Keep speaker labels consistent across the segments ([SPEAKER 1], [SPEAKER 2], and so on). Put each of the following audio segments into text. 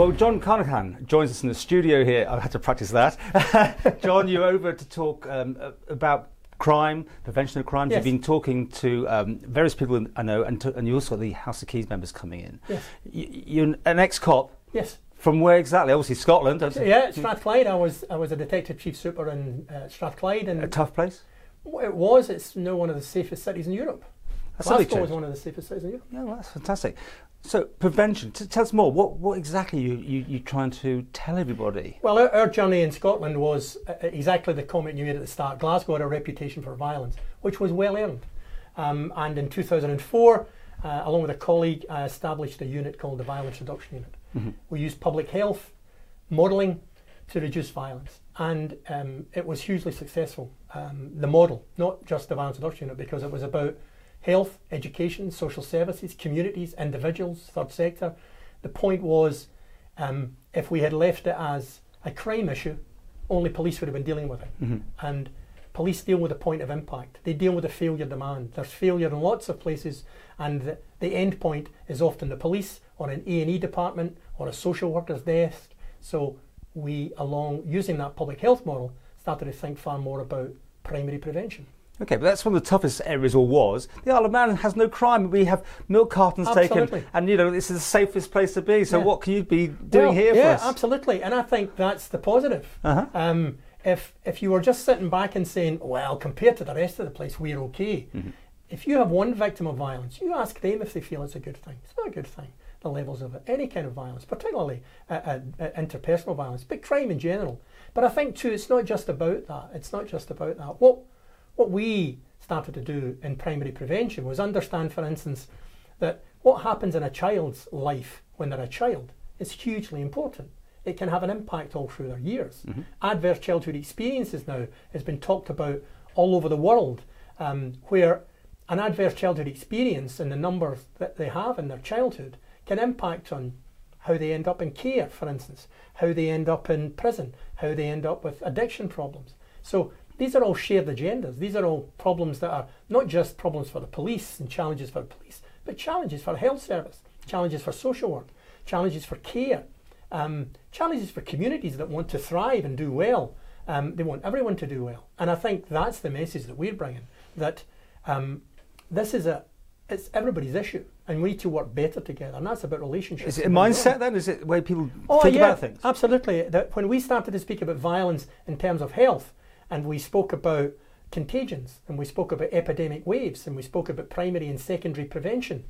[SPEAKER 1] Well, John Carnochan joins us in the studio here. I've had to practice that. John, you're over to talk um, about crime, prevention of crime.
[SPEAKER 2] Yes.
[SPEAKER 1] You've been talking to um, various people I know, and, to, and you also got the House of Keys members coming in.
[SPEAKER 2] Yes.
[SPEAKER 1] You're an ex-cop.
[SPEAKER 2] Yes.
[SPEAKER 1] From where exactly? Obviously Scotland.
[SPEAKER 2] Yeah, Strathclyde. I was I was a detective chief super in uh, Strathclyde, and
[SPEAKER 1] a tough place.
[SPEAKER 2] it was. It's now one of the safest cities in Europe.
[SPEAKER 1] That's only
[SPEAKER 2] Glasgow is
[SPEAKER 1] changed.
[SPEAKER 2] one of the safest cities in Europe.
[SPEAKER 1] Yeah, well, that's fantastic. So prevention. T- tell us more. What what exactly you you you trying to tell everybody?
[SPEAKER 2] Well, our, our journey in Scotland was uh, exactly the comment you made at the start. Glasgow had a reputation for violence, which was well earned. Um, and in 2004, uh, along with a colleague, I established a unit called the Violence Reduction Unit. We used public health modelling to reduce violence, and um, it was hugely successful. Um, the model, not just the Violence Reduction Unit, because it was about health, education, social services, communities, individuals, third sector. The point was, um, if we had left it as a crime issue, only police would have been dealing with it. And police deal with the point of impact. They deal with the failure demand. There's failure in lots of places, and the, the end point is often the police or an A and E department or a social worker's desk. So we, along using that public health model, started to think far more about primary prevention.
[SPEAKER 1] Okay, but that's one of the toughest areas, or was. The Isle of Man has no crime. We have milk cartons
[SPEAKER 2] Absolutely.
[SPEAKER 1] taken, and you know this is the safest place to be. So
[SPEAKER 2] Yeah.
[SPEAKER 1] what can you be doing
[SPEAKER 2] Well,
[SPEAKER 1] here
[SPEAKER 2] yeah,
[SPEAKER 1] for us?
[SPEAKER 2] absolutely. And I think that's the positive.
[SPEAKER 1] Uh-huh.
[SPEAKER 2] Um, if if you were just sitting back and saying, well, compared to the rest of the place, we're okay.
[SPEAKER 1] Mm-hmm.
[SPEAKER 2] If you have one victim of violence, you ask them if they feel it's a good thing. It's not a good thing. The levels of it, any kind of violence, particularly uh, uh, uh, interpersonal violence, but crime in general. But I think too, it's not just about that. It's not just about that. What what we started to do in primary prevention was understand, for instance, that what happens in a child's life when they're a child is hugely important. It can have an impact all through their years. Adverse childhood experiences now has been talked about all over the world, um, where an adverse childhood experience and the numbers that they have in their childhood can impact on how they end up in care, for instance, how they end up in prison, how they end up with addiction problems. So these are all shared agendas. These are all problems that are not just problems for the police and challenges for the police, but challenges for the health service, challenges for social work, challenges for care, um, challenges for communities that want to thrive and do well. Um, they want everyone to do well, and I think that's the message that we're bringing. That um, this is a it's everybody's issue, and we need to work better together, and that's about relationships.
[SPEAKER 1] Is it a mindset then? Is it the way people
[SPEAKER 2] Oh
[SPEAKER 1] think
[SPEAKER 2] yeah,
[SPEAKER 1] about things?
[SPEAKER 2] absolutely. That when we started to speak about violence in terms of health, and we spoke about contagions, and we spoke about epidemic waves, and we spoke about primary and secondary prevention,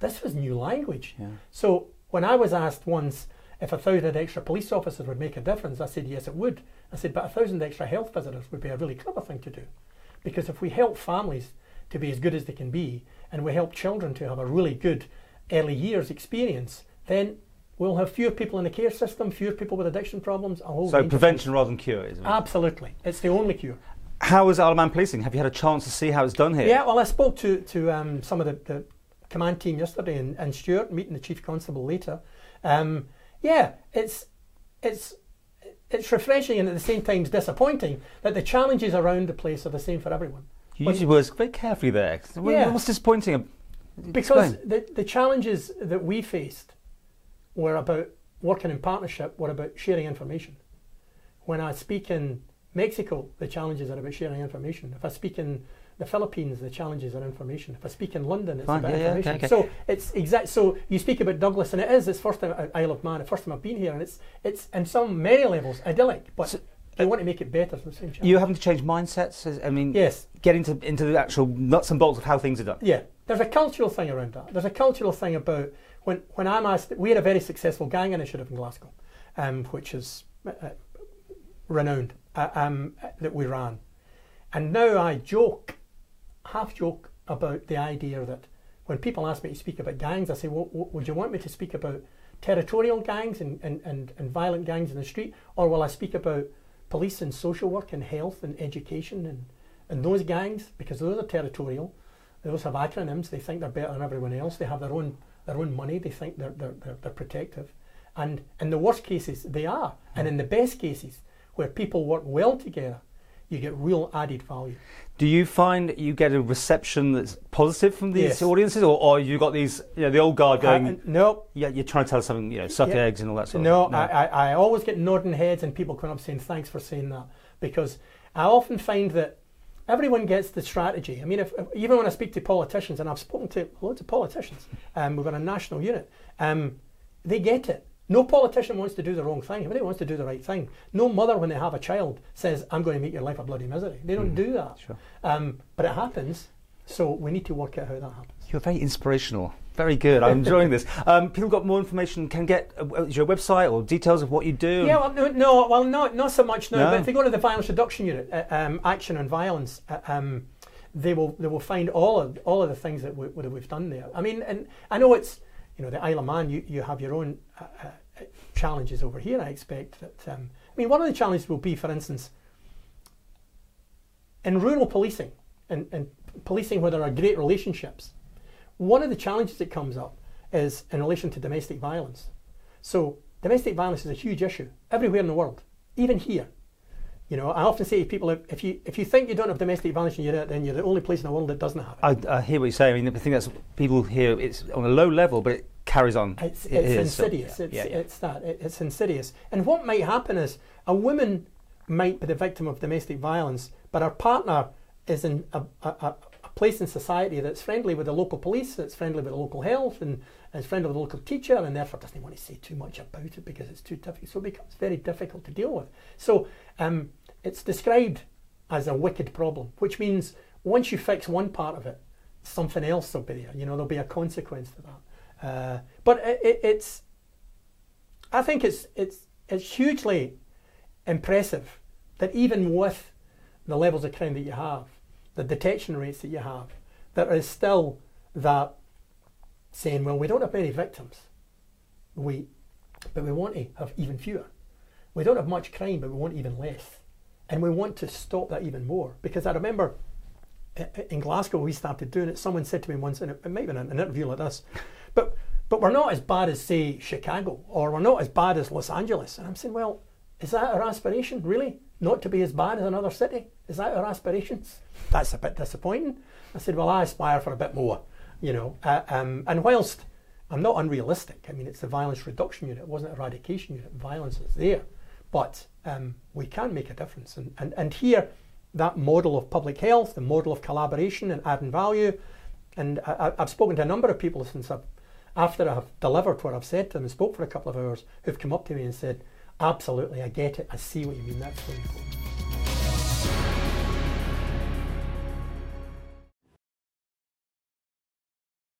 [SPEAKER 2] this was new language.
[SPEAKER 1] Yeah.
[SPEAKER 2] So when I was asked once if a thousand extra police officers would make a difference, I said yes, it would. I said, but a thousand extra health visitors would be a really clever thing to do, because if we help families to be as good as they can be, and we help children to have a really good early years experience, then we'll have fewer people in the care system, fewer people with addiction problems. A whole
[SPEAKER 1] So prevention rather than cure, isn't it?
[SPEAKER 2] Absolutely, it's the only cure.
[SPEAKER 1] How is Isle of Man policing? Have you had a chance to see how it's done here?
[SPEAKER 2] Yeah, well, I spoke to to um, some of the, the command team yesterday, and, and Stuart meeting the chief constable later. Um, yeah, it's it's it's refreshing and at the same time it's disappointing that the challenges around the place are the same for everyone.
[SPEAKER 1] You use your words very carefully there.
[SPEAKER 2] Yeah.
[SPEAKER 1] What's disappointing?
[SPEAKER 2] Because the, the challenges that we faced were about working in partnership, were about sharing information. When I speak in Mexico, the challenges are about sharing information. If I speak in the Philippines, the challenges are information. If I speak in London, it's
[SPEAKER 1] Fine,
[SPEAKER 2] about
[SPEAKER 1] yeah, yeah, okay,
[SPEAKER 2] information.
[SPEAKER 1] okay.
[SPEAKER 2] So it's exact. So you speak about Douglas, and it is. It's first time at Isle of Man. The first time I've been here, and it's it's in some many levels idyllic, but
[SPEAKER 1] So-
[SPEAKER 2] you uh, want to make it better. It's the same challenge.
[SPEAKER 1] You're having to change mindsets. I mean,
[SPEAKER 2] yes.
[SPEAKER 1] getting into into the actual nuts and bolts of how things are done.
[SPEAKER 2] Yeah, there's a cultural thing around that. There's a cultural thing about when, when I'm asked, we had a very successful gang initiative in Glasgow, um, which is uh, uh, renowned, uh, um, that we ran. And now I joke, half joke, about the idea that when people ask me to speak about gangs, I say, well, would you want me to speak about territorial gangs and, and, and, and violent gangs in the street, or will I speak about police and social work and health and education and, and those gangs? Because those are territorial. Those have acronyms. They think they're better than everyone else. They have their own their own money. They think they're they're, they're, they're protective. And in the worst cases, they are. And in the best cases, where people work well together, you get real added value.
[SPEAKER 1] Do you find you get a reception that's positive from these
[SPEAKER 2] Yes.
[SPEAKER 1] audiences, or, or you got these, you know, the old guard going,
[SPEAKER 2] Uh, no,
[SPEAKER 1] yeah, you're trying to tell us something, you know, suck
[SPEAKER 2] Yeah.
[SPEAKER 1] eggs and all that sort
[SPEAKER 2] no,
[SPEAKER 1] of
[SPEAKER 2] I, I, I always get nodding heads and people coming up saying thanks for saying that because I often find that everyone gets the strategy. I mean, if, if- even when I speak to politicians, and I've spoken to loads of politicians, um, we've got a national unit, um, they get it. No politician wants to do the wrong thing. Everybody wants to do the right thing. No mother, when they have a child, says, "I'm going to make your life a bloody misery." They don't do that.
[SPEAKER 1] Sure.
[SPEAKER 2] Um, but it happens, so we need to work out how that happens.
[SPEAKER 1] You're very inspirational. Very good. I'm enjoying this. Um, people got more information. Can get uh, your website or details of what you do.
[SPEAKER 2] Yeah, well, no, no, well, not not so much now.
[SPEAKER 1] No?
[SPEAKER 2] But if they go to the violence reduction unit, uh, um, action and violence, uh, um, they will they will find all of all of the things that, we, that we've done there. I mean, and I know it's you know the Isle of Man. You you have your own uh, uh, challenges over here. I expect that. Um, I mean, one of the challenges will be, for instance, in rural policing and, and policing where there are great relationships. One of the challenges that comes up is in relation to domestic violence. So domestic violence is a huge issue everywhere in the world, even here. You know, I often say to people, if, you if you think you don't have domestic violence in your unit, then you're the only place in the world that doesn't have it.
[SPEAKER 1] I, I hear what you say. I mean, I think that's people hear it's on a low level, but it carries on.
[SPEAKER 2] It's,
[SPEAKER 1] It
[SPEAKER 2] it's
[SPEAKER 1] is, so,
[SPEAKER 2] insidious.
[SPEAKER 1] yeah,
[SPEAKER 2] it's,
[SPEAKER 1] yeah, yeah.
[SPEAKER 2] it's that. It, it's insidious. And what might happen is a woman might be the victim of domestic violence, but her partner is in a, a, a place in society that's friendly with the local police, that's friendly with the local health, and is friendly with the local teacher, and therefore doesn't want to say too much about it because it's too difficult. So it becomes very difficult to deal with. So um, it's described as a wicked problem, which means once you fix one part of it, something else will be there. You know, there'll be a consequence to that. Uh, but it, it, it's, I think it's it's it's hugely impressive that even with the levels of crime that you have, the detection rates that you have, there is still that saying, well, we don't have many victims, we, but we want to have even fewer. We don't have much crime, but we want even less, and we want to stop that even more. Because I remember in Glasgow we started doing it. Someone said to me once, and it, it might have been an interview like this, but but we're not as bad as say Chicago, or we're not as bad as Los Angeles. And I'm saying, well, is that our aspiration really? Not to be as bad as another city? Is that our aspirations? That's a bit disappointing. I said, well, I aspire for a bit more, you know. Uh, um, and whilst I'm not unrealistic, I mean, it's the violence reduction unit, it wasn't eradication unit. Violence is there, but um, we can make a difference. And, and and here, that model of public health, the model of collaboration and adding value, and I, I've spoken to a number of people since I've, after I've delivered what I've said to them and spoke for a couple of hours, who've come up to me and said, absolutely, I get it, I see what you mean, that's really cool.